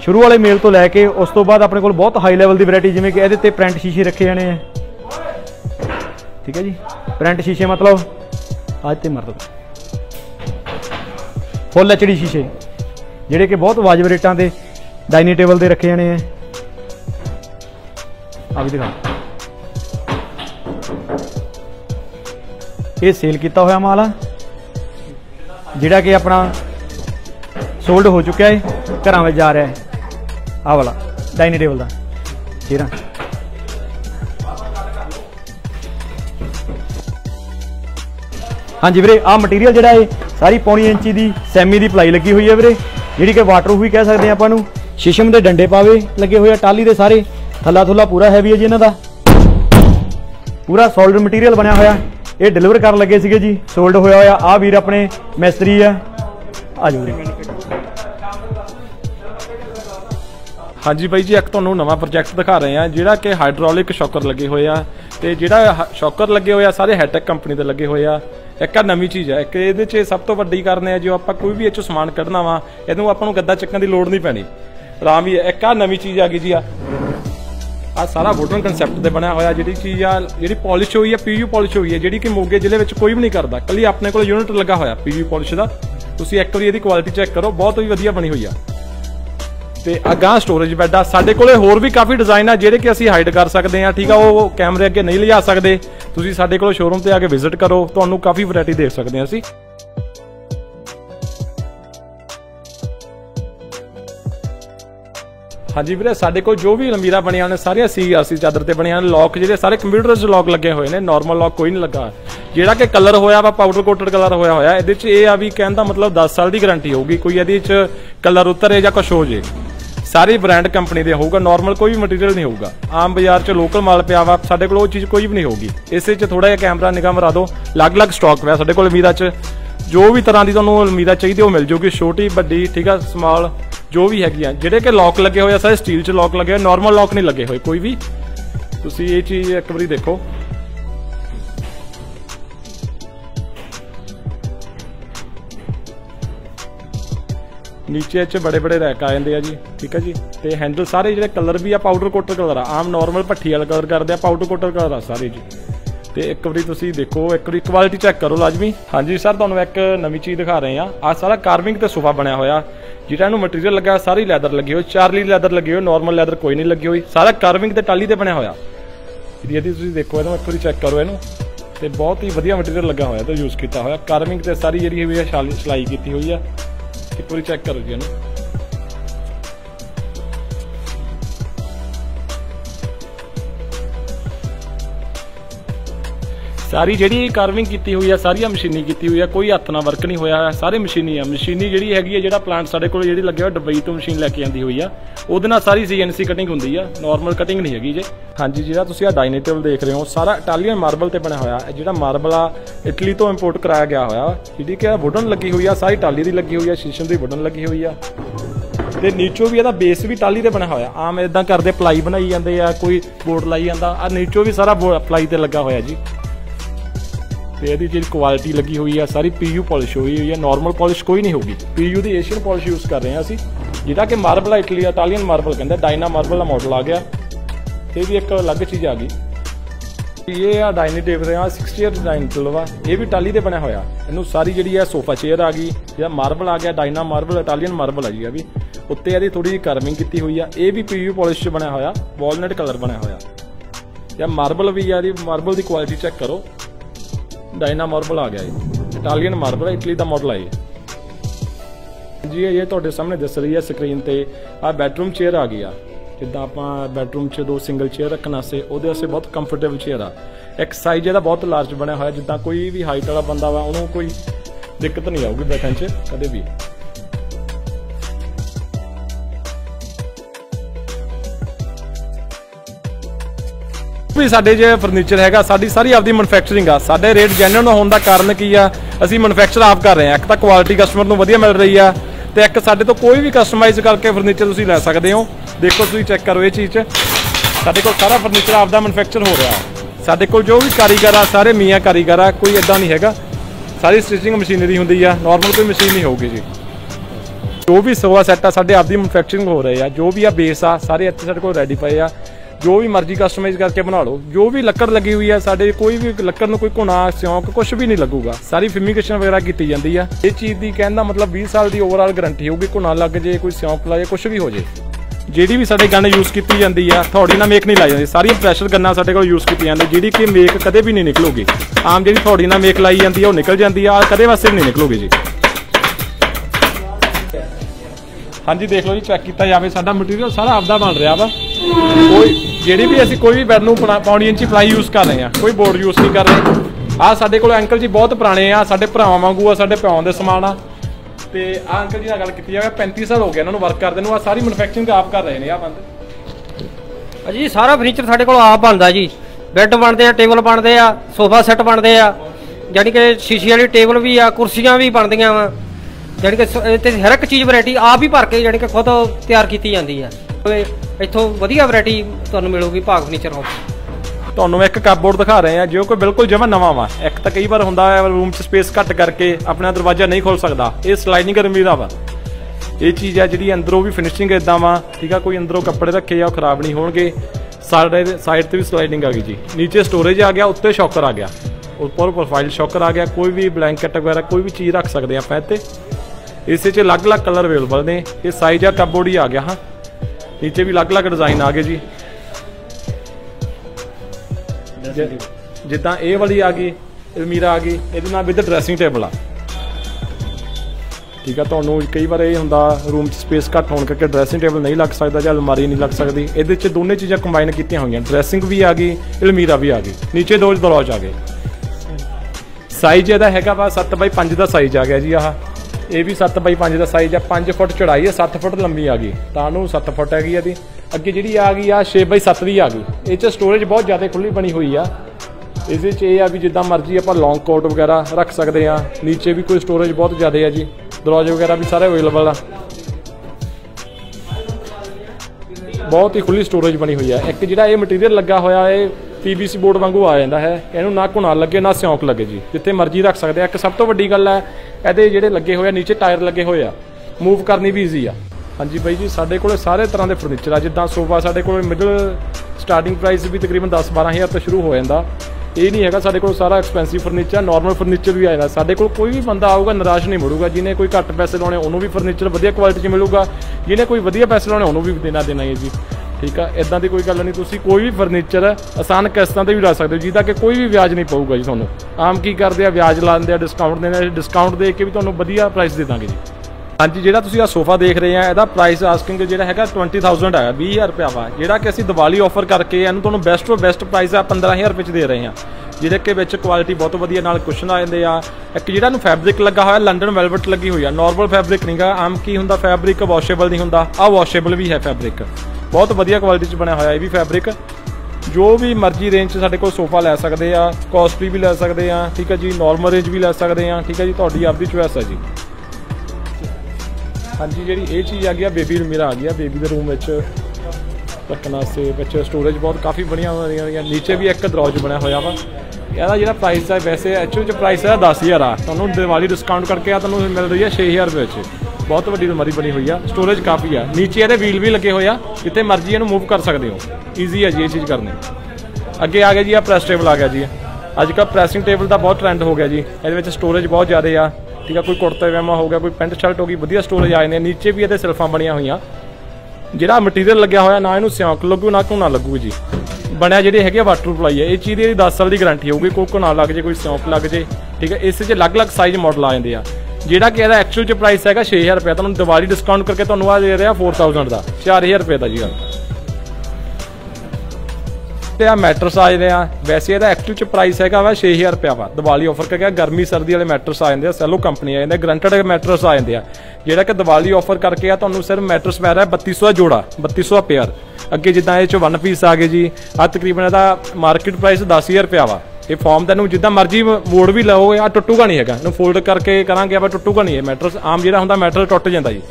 ਸ਼ੁਰੂ ਵਾਲੇ ਮੇਲ ਤੋਂ ਲੈ ਕੇ ਉਸ ਤੋਂ ਬਾਅਦ ਆਪਣੇ ਕੋਲ ਬਹੁਤ ਹਾਈ ਲੈਵਲ ਦੀ ਵੈਰਾਈਟੀ ਜਿਵੇਂ ਕਿ ਇਹਦੇ ਤੇ ਪ੍ਰਿੰਟ ਸ਼ੀਸ਼ੇ ਰੱਖੇ ਜਾਣੇ ਆ। ਠੀਕ ਹੈ ਜੀ? ਪ੍ਰਿੰਟ ਸ਼ੀਸ਼ੇ ਮਤਲਬ ਅੱਜ ਤੇ ਮਰਦ। ਫੁੱਲ ਐਚਡੀ ਸ਼ੀਸ਼ੇ। ਜਿਹੜੇ ਕਿ ਬਹੁਤ ਵਾਜਬ ਰੇਟਾਂ ਦੇ ਡਾਈਨਿੰਗ ਟੇਬਲ ਦੇ ਰੱਖੇ ਜਾਣੇ ਆ। ਆ ਵੀ ਦਿਖਾ। ਇਹ ਸੇਲ ਕੀਤਾ ਹੋਇਆ ਮਾਲ ਆ, ਜਿਹੜਾ ਕਿ ਆਪਣਾ ਸੋਲਡ ਹੋ ਚੁੱਕਿਆ ਹੈ ਘਰਾਂ ਵਿੱਚ ਜਾ ਰਿਹਾ ਹੈ ਆਹ ਵਾਲਾ ਡਾਈਨਿੰਗ ਟੇਬਲ ਦਾ। ਚੇਰਾ ਹਾਂਜੀ ਵੀਰੇ, ਆਹ ਮਟੀਰੀਅਲ ਜਿਹੜਾ ਹੈ ਸਾਰੀ ਪੌਣੀ ਇੰਚੀ ਦੀ, ਸੈਮੀ ਦੀ ਪਲਾਈ ਲੱਗੀ ਹੋਈ ਹੈ ਵੀਰੇ, ਜਿਹੜੀ ਕਿ ਵਾਟਰਪ੍ਰੂਫ ਵੀ ਕਹਿ ਸਕਦੇ ਆ ਆਪਾਂ ਨੂੰ। ਸ਼ੀਸ਼ਮ ਦੇ ਡੰਡੇ ਪਾਵੇ, ਲੱਗੇ ਹੋਏ ਆ ਟਾਲੀ ਦੇ ਸਾਰੇ। ਥੱਲਾ ਥੁੱਲਾ ਪੂਰਾ ਹੈਵੀ ਹੈ ਜੀ ਇਹਨਾਂ ਦਾ। ਪੂਰਾ ਸੋਲਿਡ ਮਟੀਰੀਅਲ ਬਣਿਆ ਹੋਇਆ। ਇਹ ਡਿਲੀਵਰ ਕਰਨ ਲੱਗੇ ਸੀਗੇ ਜੀ। ਸੋਲਡ ਹੋਇਆ ਹੋਇਆ। ਆ ਵੀਰ ਆਪਣੇ ਮਿਸਤਰੀ ਆ ਆ ਜਾਓ ਹਾਂਜੀ ਬਾਈ ਜੀ, ਇੱਕ ਤੁਹਾਨੂੰ ਨਵਾਂ ਪ੍ਰੋਜੈਕਟ ਦਿਖਾ ਰਹੇ ਆ ਜਿਹੜਾ ਕਿ ਹਾਈਡ੍ਰੋਲਿਕ ਸ਼ੌਕਰ ਲੱਗੇ ਹੋਏ ਆ। ਤੇ ਜਿਹੜਾ ਸ਼ੌਕਰ ਲੱਗੇ ਹੋਏ ਆ, ਸਾਰੇ ਹੈਟੈਕ ਕੰਪਨੀ ਦੇ ਲੱਗੇ ਹੋਏ ਆ। ਇੱਕ ਆ ਨਵੀਂ ਚੀਜ਼ ਆ। ਇੱਕ ਇਹਦੇ 'ਚ ਸਭ ਤੋਂ ਵੱਡੀ ਕਰਨੇ ਹੈ ਜੋ ਆਪਾਂ ਕੋਈ ਵੀ ਇਹ 'ਚੋਂ ਸਮਾਨ ਕੱਢਣਾ ਵਾ, ਇਹਨੂੰ ਆਪਾਂ ਨੂੰ ਗੱਦਾ ਚੱਕਣ ਦੀ ਲੋੜ ਨਹੀਂ ਪੈਣੀ। ਆਰਾਮ ਹੀ ਇੱਕ ਆ ਨਵੀਂ ਚੀਜ਼ ਆ ਗਈ ਜੀ ਆ। ਆ ਸਾਰਾ ਵੁਡਨ ਕਨਸੈਪਟ ਤੇ ਬਣਿਆ ਹੋਇਆ ਜਿਹੜੀ ਚੀਜ਼ ਆ, ਜਿਹੜੀ ਪਾਲਿਸ਼ ਹੋਈ ਆ ਪੀਯੂ ਪਾਲਿਸ਼ ਹੋਈ ਆ, ਜਿਹੜੀ ਕਿ ਮੋਗੇ ਜ਼ਿਲ੍ਹੇ ਵਿੱਚ ਕੋਈ ਵੀ ਨਹੀਂ ਕਰਦਾ। ਕੱਲੀ ਆਪਣੇ ਕੋਲ ਯੂਨਿਟ ਲੱਗਾ ਹੋਇਆ ਪੀਯੂ ਪਾਲਿਸ਼ ਦਾ। ਤੁਸੀਂ ਇੱਕ ਵਾਰੀ ਇਹਦੀ ਕੁਆਲਿਟੀ ਚੈੱਕ ਕਰੋ, ਬਹੁਤ ਹੀ ਵਧੀਆ ਬਣੀ ਹੋਈ ਆ। ਤੇ ਅਗਾਹ ਸਟੋਰੇਜ ਬੈੱਡ ਆ। ਸਾਡੇ ਕੋਲੇ ਹੋਰ ਵੀ ਕਾਫੀ ਡਿਜ਼ਾਈਨ ਆ ਜਿਹੜੇ ਕਿ ਅਸੀਂ ਹਾਈਡ ਕਰ ਸਕਦੇ ਆ, ਠੀਕ ਆ, ਉਹ ਕੈਮਰੇ ਅੱਗੇ ਨਹੀਂ ਲਿਜਾ ਸਕਦੇ। ਤੁਸੀਂ ਸਾਡੇ ਕੋਲ ਸ਼ੋਰੂਮ ਤੇ ਆ ਕੇ ਵਿਜ਼ਿਟ ਕਰੋ, ਤੁਹਾਨੂੰ ਕਾਫੀ ਵੈਰਾਈਟੀ ਦੇਖ ਸਕਦੇ ਆ ਅਸੀਂ। ਹਾਂਜੀ ਵੀਰੇ, ਸਾਡੇ ਕੋਲ ਜੋ ਵੀ ਲੰਬੀਰਾ ਬਣੀਆਂ ਨੇ, ਸਾਰੀਆਂ ਸੀਆਰਸੀ ਚਾਦਰ ਤੇ ਬਣੀਆਂ ਨੇ ਲੌਕ ਜਿਹੜੇ ਸਾਰੇ ਕੰਪਿਊਟਰ ਲੌਕ ਲੱਗੇ ਹੋਏ ਨੇ ਨਾਰਮਲ ਲੌਕ ਕੋਈ ਨਹੀਂ ਲੱਗਾ। ਜਿਹੜਾ ਕਿ ਕਲਰ ਹੋਇਆ ਵਾ ਪਾਊਡਰ ਕੋਟਡ ਕਲਰ ਹੋਇਆ ਹੋਇਆ, ਇਹਦੇ 'ਚ ਇਹ ਆ ਵੀ ਕਹਿਣ ਦਾ ਮਤਲਬ 10 ਸਾਲ ਦੀ ਗਾਰੰਟੀ ਹੋਊਗੀ, ਕੋਈ ਇਹਦੇ 'ਚ ਕਲਰ ਉਤਰੇ ਜਾਂ ਕੁਝ ਹੋ ਜੇ। ਸਾਰੇ ਬ੍ਰਾਂਡ ਕੰਪਨੀ ਦੇ ਹੋਊਗਾ ਨਾਰਮਲ ਕੋਈ ਵੀ ਮਟੀਰੀਅਲ ਨਹੀਂ ਹੋਊਗਾ। ਆਮ ਬਾਜ਼ਾਰ 'ਚ ਲੋਕਲ ਮਾਲ ਪਿਆ ਵਾ, ਸਾਡੇ ਕੋਲ ਉਹ ਚੀਜ਼ ਕੋਈ ਵੀ ਨਹੀਂ ਹੋਊਗੀ। ਇਸੇ 'ਚ ਥੋੜਾ ਜਿਹਾ ਕੈਮਰਾ ਨਿਗਾਹ ਮਰਾ ਦਿਓ, ਅਲੱਗ-ਅਲੱਗ ਸਟਾਕ ਪਿਆ ਸਾਡੇ ਕੋਲ ਅਲਮੀਰਾ 'ਚ। ਜੋ ਵੀ ਤਰ੍ਹਾਂ ਦੀ ਤੁਹਾਨੂੰ ਅਲਮੀਰਾ ਚਾਹੀਦੀ ਉਹ ਮਿਲ ਜੂਗੀ, ਛੋਟੀ, ਵੱਡੀ, ਠੀਕ ਆ ਸਮਾਲ ਜੋ ਵੀ ਹੈਗੀਆਂ, ਜਿਹੜੇ ਕਿ ਲੌਕ ਲੱਗੇ ਹੋਏ ਆ ਸਾਰੇ ਸਟੀਲ 'ਚ ਲੌਕ ਲੱਗੇ ਹੋਏ ਨਾਰਮਲ ਲੌਕ ਨਹੀਂ ਲੱਗੇ ਹੋਏ, ਕੋਈ ਵੀ। ਤੁਸੀਂ ਇਹ ਚੀਜ਼ ਇੱਕ ਵਾਰੀ ਦੇਖੋ। ਨੀਚੇ ਚ ਬੜੇ ਬੜੇ ਰੈਕ ਆ ਜਾਂਦੇ ਆ ਜੀ, ਠੀਕ ਆ ਜੀ? ਤੇ ਹੈਂਡਲ ਸਾਰੇ ਜਿਹੜੇ ਕਲਰ ਵੀ ਆ ਪਾਊਡਰ ਕੋਟਰ ਕਲਰ ਆ। ਆਮ ਨਾਰਮਲ ਭੱਠੀ ਵਾਲਾ ਕਲਰ ਕਰਦੇ ਆ ਪਾਊਡਰ ਕੋਟਰ ਕਲਰ ਆ ਸਾਰੇ ਜੀ। ਤੇ ਇੱਕ ਵਾਰੀ ਤੁਸੀਂ ਦੇਖੋ, ਇੱਕ ਵਾਰੀ ਕੁਆਲਿਟੀ ਚੈੱਕ ਕਰੋ ਲਾਜ਼ਮੀ। ਹਾਂਜੀ ਸਰ, ਤੁਹਾਨੂੰ ਇੱਕ ਨਵੀਂ ਚੀਜ਼ ਦਿਖਾ ਰਹੇ। ਆ ਆ ਸਾਰਾ ਕਾਰਵਿੰਗ ਤੇ ਸੋਫਾ ਬਣਿਆ ਹੋਇਆ। ਜਿਹੜਾ ਇਹਨੂੰ ਮਟੀਰੀਅਲ ਲੱਗਾ ਸਾਰੀ ਲੈਦਰ ਲੱਗੀ ਹੋਈ, ਚਾਰਲੀ ਲੈਦਰ ਲੱਗੀ ਹੋਈ ਨਾਰਮਲ ਲੈਦਰ ਕੋਈ ਨਹੀਂ ਲੱਗੀ ਹੋਈ। ਸਾਰਾ ਕਾਰਵਿੰਗ ਤੇ ਟਾਲੀ ਤੇ ਬਣਿਆ ਹੋਇਆ। ਇਹਦੀ ਤੁਸੀਂ ਦੇਖੋ, ਇਹਨੂੰ ਇੱਕ ਵਾਰੀ ਚੈੱਕ ਕਰੋ ਇਹਨੂੰ। ਤੇ ਬਹੁਤ ਹੀ ਵਧੀਆ ਮਟੀਰੀਅਲ ਲੱਗਾ ਹੋਇਆ ਤੇ ਯੂਜ਼ ਕੀਤਾ ਹੋਇਆ। ਕਾਰਵਿੰਗ ਤੇ ਸਾਰੀ ਜਿਹੜੀ ਹੋਈ ਹੈ ਛਾਲ- ਸਿਲਾਈ ਕੀਤੀ ਹੋਈ ਆ। ਇੱਕ ਵਾਰੀ ਚੈੱਕ ਕਰੋ ਜੀ ਇਹਨੂੰ। ਸਾਰੀ ਜਿਹੜੀ ਕਾਰਵਿੰਗ ਕੀਤੀ ਹੋਈ ਆ ਸਾਰੀਆਂ ਮਸ਼ੀਨੀ ਕੀਤੀ ਹੋਈ ਆ, ਕੋਈ ਹੱਥ ਨਾਲ ਵਰਕ ਨਹੀਂ ਹੋਇਆ, ਸਾਰੇ ਮਸ਼ੀਨੀ ਆ। ਮਸ਼ੀਨੀ ਜਿਹੜੀ ਹੈਗੀ ਆ, ਜਿਹੜਾ ਪਲਾਂਟ ਸਾਡੇ ਕੋਲ ਜਿਹੜੀ ਲੱਗਿਆ ਦੁਬਈ ਤੋਂ ਮਸ਼ੀਨ ਲੈ ਕੇ ਆਂਦੀ ਹੋਈ ਆ, ਉਹਦੇ ਨਾਲ ਸਾਰੀ ਸੀਐਨਸੀ ਕਟਿੰਗ ਹੁੰਦੀ ਆ ਨਾਰਮਲ ਕਟਿੰਗ ਨਹੀਂ ਹੈਗੀ ਜੇ। ਹਾਂਜੀ ਜਿਹੜਾ ਤੁਸੀਂ ਆ ਡਾਈਨਿੰਗ ਟੇਬਲ ਦੇਖ ਰਹੇ ਹੋ, ਸਾਰਾ ਇਟਾਲੀਅਨ ਮਾਰਬਲ ਤੇ ਬਣਿਆ ਹੋਇਆ ਜਿਹੜਾ ਮਾਰਬਲ ਆ ਇਟਲੀ ਤੋਂ ਇੰਪੋਰਟ ਕਰਾਇਆ ਗਿਆ ਹੋਇਆ, ਜਿਹੜੀ ਕਿ ਵੁਡਨ ਲੱਗੀ ਹੋਈ ਆ, ਸਾਰੀ ਟਾਲੀ ਦੀ ਲੱਗੀ ਹੋਈ ਆ, ਸ਼ੀਸ਼ਮ ਦੀ ਵੁਡਨ ਲੱਗੀ ਹੋਈ ਆ। ਤੇ ਨੀਚੋ ਵੀ ਇਹਦਾ ਬੇਸ ਵੀ ਟਾਲੀ ਤੇ ਬਣਿਆ ਹੋਇਆ, ਆਮ ਇਦਾਂ ਕਰਦੇ ਪਲਾਈ ਬਣਾਈ ਜਾਂਦੇ ਆ, ਕੋਈ ਬੋਰਡ ਲਾਈ ਜਾਂਦਾ ਆ ਨੀਚੋਂ ਵੀ ਸਾਰਾ ਪਲਾਈ ਤੇ ਲੱਗਾ ਹੋਇਆ ਜੀ। ਤੇ ਇਹਦੀ ਜਿਹੜੀ ਕੁਆਲਿਟੀ ਲੱਗੀ ਹੋਈ ਆ, ਸਾਰੀ ਪੀਯੂ ਪਾਲਿਸ਼ ਹੋਈ ਹੋਈ ਆ ਨਾਰਮਲ ਪਾਲਿਸ਼ ਕੋਈ ਨਹੀਂ ਹੋਊਗੀ। ਪੀਯੂ ਦੀ ਏਸ਼ੀਅਨ ਪਾਲਿਸ਼ ਯੂਜ਼ ਕਰ ਰਹੇ ਆ ਅਸੀਂ। ਜਿਹਦਾ ਕਿ ਮਾਰਬਲ ਆ ਇਟਲੀ ਇਟਾਲੀਅਨ ਮਾਰਬਲ ਕਹਿੰਦਾ ਡਾਇਨਾ ਮਾਰਬਲ ਦਾ ਮਾਡਲ ਆ ਗਿਆ। ਤੇ ਇਹ ਵੀ ਇੱਕ ਅਲੱਗ ਚੀਜ਼ ਆ ਗਈ। ਇਹ ਆ ਡਾਈਨਿੰਗ ਟੇਬਲ ਆ 60 ਇਅਰ ਡਾਈਨਿੰਗ ਟੇਬਲ ਆ। ਇਹ ਵੀ ਟਾਲੀ ਤੇ ਬਣਿਆ ਹੋਇਆ। ਇਹਨੂੰ ਸਾਰੀ ਜਿਹੜੀ ਆ ਸੋਫਾ ਚੇਅਰ ਆ ਗਈ, ਜਿਹੜਾ ਮਾਰਬਲ ਆ ਗਿਆ ਡਾਇਨਾ ਮਾਰਬਲ ਇਟਾਲੀਅਨ ਮਾਰਬਲ ਆ ਜੀ ਆ ਵੀ। ਉੱਤੇ ਇਹਦੀ ਥੋੜੀ ਜਿਹੀ ਕਰਵਿੰਗ ਕੀਤੀ ਹੋਈ ਆ। ਇਹ ਵੀ ਪੀਯੂ ਪਾਲਿਸ਼ ਚ ਬਣਿਆ ਹੋਇਆ ਵਾਲਨਟ ਕਲਰ ਬਣਿਆ ਹੋਇਆ। ਜਾਂ ਮਾਰਬਲ ਵੀ ਆ ਦੀ ਮਾਰਬਲ ਦੀ ਕੁਆਲਿਟੀ ਚੈੱਕ ਕਰੋ। ਡਾਇਨਾ ਮਾਰਬਲ ਆ ਗਿਆ ਇਹ ਇਟਾਲੀਅਨ ਮਾਰਬਲ ਹੈ ਇਟਲੀ ਦਾ ਮਾਡਲ ਹੈ ਇਹ। ਜੀ, ਇਹ ਤੁਹਾਡੇ ਸਾਹਮਣੇ ਦਿਸ ਰਹੀ ਹੈ ਸਕਰੀਨ ਤੇ। ਆ ਬੈਡਰੂਮ ਚੇਅਰ ਆ ਗਈ ਆ। ਜਿੱਦਾਂ ਆਪਾਂ ਬੈਡਰੂਮ 'ਚ ਦੋ ਸਿੰਗਲ ਚੇਅਰ ਰੱਖਣ ਵਾਸਤੇ ਉਹਦੇ ਵਾਸਤੇ ਬਹੁਤ ਕੰਫਰਟੇਬਲ ਚੇਅਰ ਆ। ਇੱਕ ਸਾਈਜ਼ ਇਹਦਾ ਬਹੁਤ ਲਾਰਜ ਬਣਿਆ ਹੋਇਆ, ਜਿੱਦਾਂ ਕੋਈ ਵੀ ਹਾਈਟ ਵਾਲਾ ਬੰਦਾ ਵਾ, ਉਹਨੂੰ ਕੋਈ ਦਿੱਕਤ ਨਹੀਂ ਆਊਗੀ ਬੈਠਣ 'ਚ, ਕਦੇ ਵੀ। ਵੀ ਸਾਡੇ ਜੇ ਫਰਨੀਚਰ ਹੈਗਾ, ਸਾਡੀ ਸਾਰੀ ਆਪਦੀ ਮੈਨੂਫੈਕਚਰਿੰਗ ਆ। ਸਾਡੇ ਰੇਟ ਜੈਨੂਇਨ ਹੋਣ ਦਾ ਕਾਰਨ ਕੀ ਆ? ਅਸੀਂ ਮੈਨੂਫੈਕਚਰ ਆਪ ਕਰ ਰਹੇ ਆ। ਇੱਕ ਤਾਂ ਕੁਆਲਿਟੀ ਕਸਟਮਰ ਨੂੰ ਵਧੀਆ ਮਿਲ ਰਹੀ ਆ ਤੇ ਇੱਕ ਸਾਡੇ ਤੋਂ ਕੋਈ ਵੀ ਕਸਟਮਾਈਜ਼ ਕਰਕੇ ਫਰਨੀਚਰ ਤੁਸੀਂ ਲੈ ਸਕਦੇ ਹੋ। ਦੇਖੋ, ਤੁਸੀਂ ਚੈੱਕ ਕਰੋ ਇਹ ਚੀਜ਼। 'ਚ ਸਾਡੇ ਕੋਲ ਸਾਰਾ ਫਰਨੀਚਰ ਆਪਦਾ ਮੈਨੂਫੈਕਚਰ ਹੋ ਰਿਹਾ। ਸਾਡੇ ਕੋਲ ਜੋ ਵੀ ਕਾਰੀਗਰ ਆ, ਸਾਰੇ ਮੀਆਂ ਕਾਰੀਗਰ ਆ, ਕੋਈ ਇਦਾਂ ਨਹੀਂ ਹੈਗਾ। ਸਾਰੀ ਸਟਿਚਿੰਗ ਮਸ਼ੀਨਰੀ ਹੁੰਦੀ ਆ। ਨਾਰਮਲ ਕੋਈ ਮਸ਼ੀਨ ਨਹੀਂ ਹੋਊਗੀ ਜੀ। ਜੋ ਵੀ ਸੋਆ ਸੈੱਟ ਆ, ਸਾਡੇ ਆਪਦੀ ਮੈਨੂਫੈਕਚਰਿੰਗ ਹੋ ਰਹੇ ਆ। ਜੋ ਵੀ ਆ ਬੇਸ ਆ, ਸਾਰੇ ਇੱਥੇ ਸਾਡੇ ਕੋਲ ਰੈਡੀ ਪਏ ਆ। ਜੋ ਵੀ ਮਰਜ਼ੀ ਕਸਟਮਾਈਜ਼ ਕਰਕੇ ਬਣਾ ਲਓ। ਜੋ ਵੀ ਲੱਕੜ ਲੱਗੀ ਹੋਈ ਹੈ ਸਾਡੇ ਕੋਈ ਵੀ ਲੱਕੜ ਨੂੰ ਕੋਈ ਘੁਣਾ, ਸਿਉਂਕ ਕੁਝ ਵੀ ਨਹੀਂ ਲੱਗੂਗਾ। ਸਾਰੀ ਫਿਮੀਕੇਸ਼ਨ ਵਗੈਰਾ ਕੀਤੀ ਜਾਂਦੀ ਆ। ਇਹ ਚੀਜ਼ ਦੀ ਕਹਿਣ ਦਾ ਮਤਲਬ 20 ਸਾਲ ਦੀ ਓਵਰਆਲ ਗਾਰੰਟੀ ਹੋਊਗੀ, ਘੁਣਾ ਲੱਗ ਜੇ, ਕੋਈ ਸਿਉਂਕ ਲੱਗ ਜੇ ਕੁਝ ਵੀ ਹੋ ਜੇ। ਜਿਹੜੀ ਵੀ ਸਾਡੇ ਗਨ ਯੂਜ਼ ਕੀਤੀ ਜਾਂਦੀ ਆ, ਥੋੜੀ ਨਾਲ ਮੇਕ ਨਹੀਂ ਲਾਈ ਜਾਂਦੀ। ਸਾਰੀਆਂ ਪ੍ਰੈਸ਼ਰ ਗੰਨਾਂ ਸਾਡੇ ਕੋਲ ਯੂਜ਼ ਕੀਤੀ ਜਾਂਦੀ ਜਿਹੜੀ ਕਿ ਮੇਕ ਕਦੇ ਵੀ ਨਹੀਂ ਨਿਕਲੂਗੀ। ਆਮ ਜਿਹੜੀ ਥੋੜੀ ਨਾਲ ਮੇਕ ਲਾਈ ਜਾਂਦੀ ਆ, ਉਹ ਨਿਕਲ ਜਾਂਦੀ ਆ ਕਦੇ ਵਾਸਤੇ ਵੀ ਨਹੀਂ ਨਿਕਲੂਗੀ ਜੀ। ਹਾਂਜੀ, ਦੇਖ ਲਓ ਜੀ ਚੈੱਕ ਕੀਤਾ ਜਾਵੇ, ਸਾਡਾ ਮਟੀਰੀਅਲ ਸਾਰਾ ਆਪਦਾ ਬਣ ਰਿਹਾ ਵਾ। ਕੋਈ ਜਿਹੜੀ ਵੀ ਅਸੀਂ ਕੋਈ ਵੀ ਬੈਡ ਨੂੰ ਪਣਾ- ਇੰਚੀ ਪਲਾਈ ਯੂਜ਼ ਕਰ ਰਹੇ ਆ ਕੋਈ ਬੋਰਡ ਯੂਜ਼ ਨਹੀਂ ਕਰ ਰਹੇ। ਆ ਸਾਡੇ ਕੋਲ ਅੰਕਲ ਜੀ ਬਹੁਤ ਪੁਰਾਣੇ ਆ, ਸਾਡੇ ਭਰਾਵਾਂ ਵਾਂਗੂ ਆ, ਸਾਡੇ ਪਿਓਾਂ ਦੇ ਸਮਾਨ ਆ। ਤੇ ਆ ਅੰਕਲ ਜੀ ਨਾਲ ਗੱਲ ਕੀਤੀ ਜਾਵੇ 35 ਸਾਲ ਹੋ ਗਏ ਇਹਨਾਂ ਨੂੰ ਵਰਕ ਕਰਦੇ ਨੂੰ ਆ ਸਾਰੀ ਮੈਨੂਫੈਕਚਰਿੰਗ ਆਪ ਕਰ ਰਹੇ ਨੇ ਆ ਬੰਦੇ। ਅਜੀ ਸਾਰਾ ਫਰਨੀਚਰ ਸਾਡੇ ਕੋਲ ਆਪ ਬਣਦਾ ਜੀ। ਬੈੱਡ ਬਣਦੇ ਆ ਟੇਬਲ ਬਣਦੇ ਆ ਸੋਫਾ ਸੈੱਟ ਬਣਦੇ ਆ। ਜਾਣੀ ਕਿ ਸ਼ੀਸ਼ੇ ਵਾਲੀ ਟੇਬਲ ਵੀ ਆ, ਕੁਰਸੀਆਂ ਵੀ ਬਣਦੀਆਂ ਵਾ। ਜਾਣੀ ਕਿ ਤੇ ਹਰ ਇੱਕ ਚੀਜ਼ ਵੈਰਾਈਟੀ ਆਪ ਹੀ ਭਰ ਕੇ ਜਾਣੀ ਕਿ ਖੁਦ ਤਿਆਰ ਕੀਤੀ ਜਾਂਦੀ ਆ। ਇੱਥੋਂ ਵਧੀਆ ਵੈਰਾਈਟੀ ਤੁਹਾਨੂੰ ਮਿਲੂਗੀ ਭਾਗ ਫਰਨੀਚਰ ਹਾਊਸ ਤੁਹਾਨੂੰ ਮੈਂ ਇੱਕ ਕਪਬੋਰਡ ਦਿਖਾ ਰਹੇ ਆ ਜੋ ਕੋਈ ਬਿਲਕੁਲ ਜਮਾ ਨਵਾਂ ਵਾ। ਇੱਕ ਤਾਂ ਕਈ ਵਾਰ ਹੁੰਦਾ ਹੈ ਰੂਮ 'ਚ ਸਪੇਸ ਘੱਟ ਕਰਕੇ ਆਪਣਾ ਦਰਵਾਜ਼ਾ ਨਹੀਂ ਖੋਲ ਸਕਦਾ। ਇਹ ਸਲਾਈਡਿੰਗ ਰਮੀ ਵਾ। ਇਹ ਚੀਜ਼ ਆ ਜਿਹੜੀ ਅੰਦਰੋਂ ਵੀ ਫਿਨਿਸ਼ਿੰਗ ਇਦਾਂ ਵਾ, ਠੀਕ ਆ, ਕੋਈ ਅੰਦਰੋਂ ਕੱਪੜੇ ਰੱਖੇ ਆ, ਉਹ ਖਰਾਬ ਨਹੀਂ ਹੋਣਗੇ। ਸਾਰੇ ਸਾਈਡ ਤੇ ਵੀ ਸਲਾਈਡਿੰਗ ਆ ਗਈ ਜੀ। ਨੀਚੇ ਸਟੋਰੇਜ ਆ ਗਿਆ, ਉੱਤੇ ਸ਼ੌਕਰ ਆ ਗਿਆ। ਉੱਪਰ ਪ੍ਰੋਫਾਈਲ ਸ਼ੌਕਰ ਆ ਗਿਆ, ਕੋਈ ਵੀ ਬਲੈਂਕਟ ਵਗੈਰਾ, ਕੋਈ ਵੀ ਚੀਜ਼ ਰੱਖ ਸਕਦੇ ਆ ਆਪਾਂ ਇੱਥੇ। ਇਸੇ 'ਚ ਅਲੱਗ-ਅਲੱਗ ਕਲਰ ਅਵੇਲੇਬਲ ਨੇ। ਇਹ ਸਾਈਜ਼ ਆ ਕਪਬੋਰਡ ਹੀ ਆ ਗਿਆ, ਹਾਂ। ਨੀਚੇ ਵੀ ਅਲੱਗ-ਅਲੱਗ ਡਿਜ਼ਾਈਨ ਆ ਗਏ ਜੀ। ਜਿ- ਜਿੱਦਾਂ ਇਹ ਵਾਲੀ ਆ ਗਈ ਅਲਮੀਰਾ ਆ ਗਈ ਇਹਦੇ ਨਾਲ ਵਿਦ ਡਰੈਸਿੰਗ ਟੇਬਲ ਆ। ਠੀਕ ਆ ਤੁਹਾਨੂੰ ਕਈ ਵਾਰ ਇਹ ਹੁੰਦਾ ਰੂਮ 'ਚ ਸਪੇਸ ਘੱਟ ਹੋਣ ਕਰਕੇ ਡਰੈਸਿੰਗ ਟੇਬਲ ਨਹੀਂ ਲੱਗ ਸਕਦਾ ਜਾਂ ਅਲਮਾਰੀ ਨਹੀਂ ਲੱਗ ਸਕਦੀ। ਇਹਦੇ 'ਚ ਦੋਨੇ ਚੀਜ਼ਾਂ ਕੰਬਾਈਨ ਕੀਤੀਆਂ ਹੋਈਆਂ। ਡਰੈਸਿੰਗ ਵੀ ਆ ਗਈ ਅਲਮੀਰਾ ਵੀ ਆ ਗਈ। ਨੀਚੇ ਦੋ ਦਰਵਾਜ਼ ਆ ਗਏ। ਸਾਈਜ਼ ਇਹਦਾ ਹੈਗਾ ਵਾ 7 ਬਾਈ 5 ਦਾ ਸਾਈਜ਼ ਆ ਗਿਆ ਜੀ ਆਹ। ਇਹ ਵੀ 7 ਬਾਈ 5 ਦਾ ਸਾਈਜ਼ ਆ 5 ਫੁੱਟ ਚੜਾਈ ਹੈ 7 ਫੁੱਟ ਲੰਬੀ ਆ ਗਈ। ਤਾਂ ਨੂੰ 7 ਫੁੱਟ ਹੈਗੀ ਇਹਦੀ। ਅੱਗੇ ਜਿਹੜੀ ਆ ਗਈ ਆ 6 ਬਾਈ 7 ਦੀ ਆ ਗਈ। ਇਹ ਚ ਸਟੋਰੇਜ ਬਹੁਤ ਜ਼ਿਆਦਾ ਖੁੱਲੀ ਬਣੀ ਹੋਈ ਆ। ਇਹਦੇ ਚ ਇਹ ਆ ਵੀ ਜਿੱਦਾਂ ਮਰਜ਼ੀ ਆਪਾਂ ਲੌਂਗ ਕੋਟ ਵਗੈਰਾ ਰੱਖ ਸਕਦੇ ਆ। ਨੀਚੇ ਵੀ ਕੋਈ ਸਟੋਰੇਜ ਬਹੁਤ ਜ਼ਿਆਦਾ ਆ ਜੀ। ਦਰਵਾਜ਼ੇ ਵਗੈਰਾ ਵੀ ਸਾਰੇ ਅਵੇਲੇਬਲ ਆ। ਬਹੁਤ ਹੀ ਖੁੱਲੀ ਸਟੋਰੇਜ ਬਣੀ ਹੋਈ ਆ। ਇੱਕ ਜਿਹੜਾ ਇਹ ਮਟੀਰੀਅਲ ਲੱਗਾ ਹੋਇਆ, ਇਹ ਪੀਵੀਸੀ ਬੋਰਡ ਵਾਂਗੂ ਆ ਜਾਂਦਾ ਹੈ। ਇਹਨੂੰ ਨਾ ਘੁਣਾ ਲੱਗੇ, ਨਾ ਸਿਉਂਕ ਲੱਗੇ ਜੀ। ਜਿੱਥੇ ਮਰਜ਼ੀ ਰੱਖ ਸਕਦੇ ਆ। ਇੱਕ ਸਭ ਤੋਂ ਵੱਡੀ ਗੱਲ ਹੈ, ਇਹਦੇ ਜਿਹੜੇ ਲੱਗੇ ਹੋਏ ਆ, ਨੀਚੇ ਟਾਇਰ ਲੱਗੇ ਹੋਏ ਆ। ਮੂਵ ਕਰਨੀ ਵੀ ਈਜ਼ੀ ਆ। ਹਾਂਜੀ ਬਾਈ ਜੀ, ਸਾਡੇ ਕੋਲੇ ਸਾਰੇ ਤਰ੍ਹਾਂ ਦੇ ਫਰਨੀਚਰ ਆ। ਜਿੱਦਾਂ ਸੋਫਾ ਸਾਡੇ ਕੋਲ ਮਿਡਲ ਸਟਾਰਟਿੰਗ ਪ੍ਰਾਈਸ ਵੀ ਤਕਰੀਬਨ 10 12000 ਤੋਂ ਸ਼ੁਰੂ ਹੋ ਜਾਂਦਾ। ਇਹ ਨਹੀਂ ਹੈਗਾ, ਸਾਡੇ ਕੋਲ ਸਾਰਾ ਐਕਸਪੈਂਸਿਵ ਫਰਨੀਚਰ ਨਾਰਮਲ ਫਰਨੀਚਰ ਵੀ ਆ ਸਾਡੇ ਕੋਲ ਕੋਈ ਵੀ ਬੰਦਾ ਆਊਗਾ, ਨਿਰਾਸ਼ ਨਹੀਂ ਮੁੜੂਗਾ। ਜਿਹਨੇ ਕੋਈ ਘੱਟ ਪੈਸੇ ਲਾਉਣੇ, ਉਹਨੂੰ ਵੀ ਫਰਨੀਚਰ ਵਧੀਆ ਕੁਆਲਿਟੀ 'ਚ ਮਿਲੂਗਾ। ਜਿਹਨੇ ਕੋਈ ਵਧੀਆ ਪੈਸੇ ਲਾਉਣੇ, ਉਹਨੂੰ ਵੀ ਦੇਣਾ ਦੇਣਾ ਹੀ ਹੈ ਜੀ। ਠੀਕ ਆ? ਇਦਾਂ ਦੀ ਕੋਈ ਗੱਲ ਨਹੀਂ, ਤੁਸੀਂ ਕੋਈ ਵੀ ਫਰਨੀਚਰ ਆਸਾਨ ਕਿਸ਼ਤਾਂ ਤੇ ਵੀ ਲਾ ਸਕਦੇ ਹੋ, ਜਿਹਦਾ ਕਿ ਕੋਈ ਵੀ ਵਿਆਜ ਨਹੀਂ ਪਊਗਾ ਜੀ ਤੁਹਾਨੂੰ। ਆਮ ਕੀ ਕਰਦੇ ਆ? ਵਿਆਜ ਲਾਉਂਦੇ ਆ ਡਿਸਕਾਊਂਟ ਦਿੰਦੇ ਆ ਡਿਸਕਾਊਂਟ ਦੇ ਕੇ ਵੀ ਤੁਹਾਨੂੰ ਵਧੀਆ ਪ੍ਰਾਈਸ ਦੇ ਦਾਂਗੇ ਜੀ। ਹਾਂਜੀ, ਜਿਹੜਾ ਤੁਸੀਂ ਆ ਸੋਫਾ ਦੇਖ ਰਹੇ ਆ, ਇਹਦਾ ਪ੍ਰਾਈਸ ਆਸਕਿੰਗ ਜਿਹੜਾ ਹੈਗਾ 20000 ਹੈ 20000 ਰੁਪਇਆ ਵਾ। ਜਿਹੜਾ ਕਿ ਅਸੀਂ ਦੀਵਾਲੀ ਆਫਰ ਕਰਕੇ ਇਹਨੂੰ ਤੁਹਾਨੂੰ ਬੈਸਟ ਤੋਂ ਬੈਸਟ ਪ੍ਰਾਈਸ ਆ 15000 ਰੁਪਏ ਚ ਦੇ ਰਹੇ ਹਾਂ ਜਿਹਦੇ ਕੇ ਵਿੱਚ ਕੁਆਲਿਟੀ ਬਹੁਤ ਵਧੀਆ ਨਾਲ ਕੁਸ਼ਨ ਆ ਜਾਂਦੇ ਆ। ਇੱਕ ਜਿਹੜਾ ਨੂੰ ਫੈਬਰਿਕ ਲੱਗਾ ਹੋਇਆ ਲੰਡਨ ਵੈਲਵਟ ਲੱਗੀ ਹੋਈ ਆ ਨਾਰਮਲ ਫੈਬਰਿਕ ਨਹੀਂਗਾ ਆਮ ਕੀ ਹੁੰਦਾ? ਫੈਬਰਿਕ ਵਾਸ਼ੇਬਲ ਨਹੀਂ ਹੁੰਦਾ। ਆ ਵਾਸ਼ੇਬਲ ਵੀ ਹੈ ਫੈਬਰਿਕ ਬਹੁਤ ਵਧੀਆ ਕੁਆਲਿਟੀ ਚ ਬਣਿਆ ਹੋਇਆ ਇਹ ਵੀ ਫੈਬਰਿਕ ਜੋ ਵੀ ਮਰਜ਼ੀ ਰੇਂਜ 'ਚ ਸਾਡੇ ਕੋਲ ਸੋਫਾ ਲੈ ਸਕਦੇ ਆ ਕਾਸਟਲੀ ਵੀ ਲੈ ਸਕਦੇ ਆ, ਠੀਕ ਹੈ ਜੀ ਨਾਰਮਲ ਰੇਂਜ ਵੀ ਲੈ ਸਕਦੇ ਆ, ਠੀਕ ਹੈ ਜੀ, ਤੁਹਾਡੀ ਆਪਦੀ ਚੁਆਇਸ ਹੈ ਜੀ। ਹਾਂਜੀ, ਜਿਹੜੀ ਇਹ ਚੀਜ਼ ਆ ਗਈ ਆ ਬੇਬੀ ਮੇਰਾ ਆ ਗਿਆ ਬੇਬੀ ਦੇ ਰੂਮ ਵਿੱਚ ਰੱਖਣ ਵਾਸਤੇ, ਵਿੱਚ ਸਟੋਰੇਜ ਬਹੁਤ ਕਾਫੀ ਬਣੀਆਂ ਹੋਈਆਂ ਨੇ ਨੀਚੇ ਵੀ ਇੱਕ ਦਰਵਾਜ਼ ਬਣਿਆ ਹੋਇਆ ਵਾ। ਇਹਦਾ ਜਿਹੜਾ ਪ੍ਰਾਈਸ ਹੈ ਵੈਸੇ ਐਕਚੁਅਲ ਚ ਪ੍ਰਾਈਸ ਹੈ 10000 ਆ। ਤੁਹਾਨੂੰ ਦੀਵਾਲੀ ਡਿਸਕਾਊਂਟ ਕਰਕੇ ਆ, ਤੁਹਾਨੂੰ ਮਿਲ ਰਹੀ ਹੈ 6000 ਰੁਪਏ ਵਿੱਚ। ਬਹੁਤ ਵੱਡੀ ਅਲਮਾਰੀ ਬਣੀ ਹੋਈ ਆ। ਸਟੋਰੇਜ ਕਾਫੀ ਆ। ਨੀਚੇ ਇਹਦੇ ਵੀਲ ਵੀ ਲੱਗੇ ਹੋਏ ਆ। ਜਿੱਥੇ ਮਰਜ਼ੀ ਇਹਨੂੰ ਮੂਵ ਕਰ ਸਕਦੇ ਹੋ। ਈਜ਼ੀ ਆ ਜੀ ਇਹ ਚੀਜ਼ ਕਰਨੀ। ਅੱਗੇ ਆ ਗਿਆ ਜੀ ਆ ਪ੍ਰੈਸ ਟੇਬਲ ਆ ਗਿਆ ਜੀ। ਅੱਜ ਕੱਲ੍ਹ ਪ੍ਰੈਸਿੰਗ ਟੇਬਲ ਦਾ ਬਹੁਤ ਟ੍ਰੈਂਡ ਹੋ ਗਿਆ ਜੀ। ਇਹਦੇ ਵਿੱਚ ਸਟੋਰੇਜ ਬਹੁਤ ਜ਼ਿਆਦਾ ਆ। ਠੀਕ ਆ, ਕੋਈ ਕੁੜਤਾ ਪਜਾਮਾ ਹੋ ਗਿਆ, ਕੋਈ ਪੈਂਟ ਸ਼ਰਟ ਹੋ ਗਈ, ਵਧੀਆ ਸਟੋਰੇਜ ਆ ਜਾਂਦੇ ਆ। ਨੀਚੇ ਵੀ ਇਹਦੇ ਸਿਲਫਾਂ ਬਣੀਆਂ ਹੋਈਆਂ। ਜਿਹੜਾ ਮਟੀਰੀਅਲ ਲੱਗਿਆ ਹੋਇਆ, ਨਾ ਇਹਨੂੰ ਸਿਉਂਕ ਲੱਗੂ, ਨਾ ਘੁਣਾ ਲੱਗੂ ਜੀ। ਬਣਿਆ ਜਿਹੜੇ ਹੈਗੇ ਵਾਟਰ ਪਲਾਈ ਹੈ ਇਹ ਚੀਜ਼ ਦੀ 10 ਸਾਲ ਦੀ ਗਾਰੰਟੀ ਹੋਊਗੀ, ਕੋਈ ਘੁਣਾ ਲੱਗ ਜੇ, ਕੋਈ ਸਿਉਂਕ ਲੱਗ ਜੇ। ਠੀਕ ਹੈ ਇਸ 'ਚ ਅਲੱਗ-ਅਲੱਗ ਸਾਈਜ਼ ਮਾਡਲ ਆ ਜਾਂਦੇ ਆ। ਜਿਹੜਾ ਕਿ ਇਹਦਾ ਐਕਚੁਅਲ ਚ ਪ੍ਰਾਈਸ ਹੈਗਾ 6000 ਰੁਪਏ। ਤੁਹਾਨੂੰ ਦੀਵਾਲੀ ਡਿਸਕਾਊਂਟ ਕਰਕੇ ਤੁਹਾਨੂੰ ਆ ਦੇ ਰਿਹਾ 4000 ਦਾ 4000 ਰੁਪਏ ਦਾ ਜੀ ਆ ਸੌਫਟ ਆ ਮੈਟਰਸ ਆ ਜਾਂਦੇ ਆ। ਵੈਸੇ ਇਹਦਾ ਐਕਚੁਅਲ ਚ ਪ੍ਰਾਈਸ ਹੈਗਾ ਵਾ 6000 ਰੁਪਿਆ ਵਾ। ਦੀਵਾਲੀ ਆਫਰ ਕਰਕੇ ਗਰਮੀ ਸਰਦੀ ਵਾਲੇ ਮੈਟਰਸ ਆ ਜਾਂਦੇ ਆ, ਸੈਲੋ ਕੰਪਨੀ ਆ ਜਾਂਦੇ ਗਰੰਟਡ ਮੈਟਰਸ ਆ ਜਾਂਦੇ ਆ। ਜਿਹੜਾ ਕਿ ਦੀਵਾਲੀ ਆਫਰ ਕਰਕੇ ਆ, ਤੁਹਾਨੂੰ ਸਿਰਫ ਮੈਟਰਸ ਪੈ ਰਿਹਾ 3200 ਦਾ ਜੋੜਾ 3200 ਦਾ ਪੇਅਰ ਅੱਗੇ ਜਿੱਦਾਂ ਇਹ ਚ ਵਨ ਪੀਸ ਆ ਗਏ ਜੀ ਆ ਤਕਰੀਬਨ ਇਹਦਾ ਮਾਰਕੀਟ ਪ੍ਰਾਈਸ 10000 ਰੁਪਿਆ ਵਾ। ਇਹ ਫਾਰਮ ਤੈਨੂੰ ਜਿੱਦਾਂ ਮਰਜ਼ੀ ਮੋੜ ਵੀ ਲਓਗੇ ਆ ਟੁੱਟੂਗਾ ਨਹੀਂ ਹੈਗਾ। ਇਹਨੂੰ ਫੋਲਡ ਕਰਕੇ ਕਰਾਂਗੇ, ਆਪਾਂ ਟੁੱਟੂਗਾ ਨਹੀਂ, ਇਹ ਮੈਟਰਸ ਆਮ ਜਿਹੜਾ ਹੁੰਦਾ ਮੈਟਰ ਟੁੱਟ ਜਾਂਦਾ ਜੀ।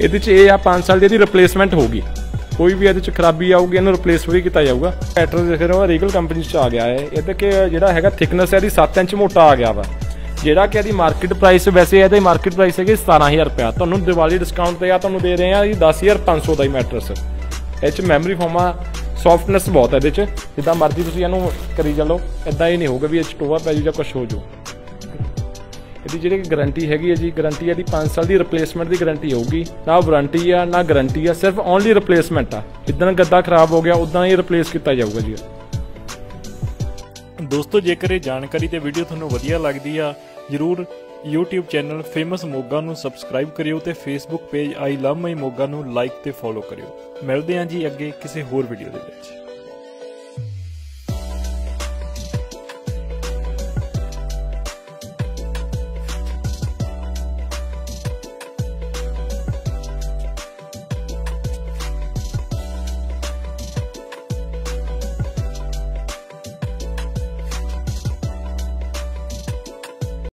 ਇਹਦੇ ਚ ਇਹ ਆ 5 ਸਾਲ ਦੀ ਇਹਦੀ ਰਿਪਲੇਸਮੈਂਟ ਹੋਊਗੀ ਕੋਈ ਵੀ ਇਹਦੇ ਚ ਖਰਾਬੀ ਆਊਗੀ, ਇਹਨੂੰ ਰਿਪਲੇਸ ਵੀ ਕੀਤਾ ਜਾਊਗਾ। ਪੈਟਰਨ ਦੇਖ ਰਹੇ ਹੋ ਰੀਗਲ ਕੰਪਨੀ ਚ ਆ ਗਿਆ ਹੈ ਇਹਦੇ ਕਿ ਜਿਹੜਾ ਹੈਗਾ ਥਿਕਨੈਸ ਇਹਦੀ 7 ਇੰਚ ਮੋਟਾ ਆ ਗਿਆ ਵਾ। ਜਿਹੜਾ ਕਿ ਇਹਦੀ ਮਾਰਕੀਟ ਪ੍ਰਾਈਸ ਵੈਸੇ ਇਹਦੀ ਮਾਰਕੀਟ ਪ੍ਰਾਈਸ ਹੈਗੀ 17000 ਰੁਪਇਆ। ਤੁਹਾਨੂੰ ਦੀਵਾਲੀ ਡਿਸਕਾਊਂਟ ਤੇ ਆ, ਤੁਹਾਨੂੰ ਦੇ ਰਹੇ ਆ ਜੀ 10500 ਦਾ ਹੀ ਮੈਟਰਸ ਇਹ ਚ ਮੈਮਰੀ ਫੋਮਾ ਸੌਫਟਨੈਸ ਬਹੁਤ ਹੈ ਇਹਦੇ ਚ। ਜਿੱਦਾਂ ਮਰਜ਼ੀ ਤੁਸੀਂ ਇਹਨੂੰ ਕਰੀ ਚੱਲੋ ਇਦਾਂ ਹੀ ਨਹੀਂ ਹੋਊਗਾ ਵੀ ਇਹ ਟੋਆ ਪੈ ਜੂ ਜਾਂ ਕੁਝ ਹੋ ਜੂ। ਇਹਦੀ ਜਿਹੜੀ ਗਾਰੰਟੀ ਹੈਗੀ ਹੈ ਜੀ ਗਾਰੰਟੀ ਇਹਦੀ 5 ਸਾਲ ਦੀ ਰਿਪਲੇਸਮੈਂਟ ਦੀ ਗਾਰੰਟੀ ਹੋਊਗੀ। ਨਾ ਵਾਰੰਟੀ ਆ, ਨਾ ਗਾਰੰਟੀ ਆ, ਸਿਰਫ ਓਨਲੀ ਰਿਪਲੇਸਮੈਂਟ ਆ। ਜਿੱਦਾਂ ਗੱਦਾ ਖਰਾਬ ਹੋ ਗਿਆ ਉਦਾਂ ਹੀ ਰਿਪਲੇਸ ਕੀਤਾ ਜਾਊਗਾ ਜੀ। ਦੋਸਤੋ, ਜੇਕਰ ਇਹ ਜਾਣਕਾਰੀ ਤੇ ਵੀਡੀਓ ਤੁਹਾਨੂੰ ਵਧੀਆ ਲੱਗਦੀ ਆ, ਜਰੂਰ YouTube ਚੈਨਲ ਫੇਮਸ ਮੋਗਾ ਨੂੰ ਸਬਸਕ੍ਰਾਈਬ ਕਰਿਓ ਤੇ Facebook page I love my Moga ਨੂੰ ਲਾਈਕ ਤੇ ਫੋਲੋ ਕਰਿਓ। ਮਿਲਦੇ ਹਾਂ ਜੀ ਅੱਗੇ ਕਿਸੇ ਹੋਰ ਵੀਡੀਓ ਦੇ ਵਿੱਚ।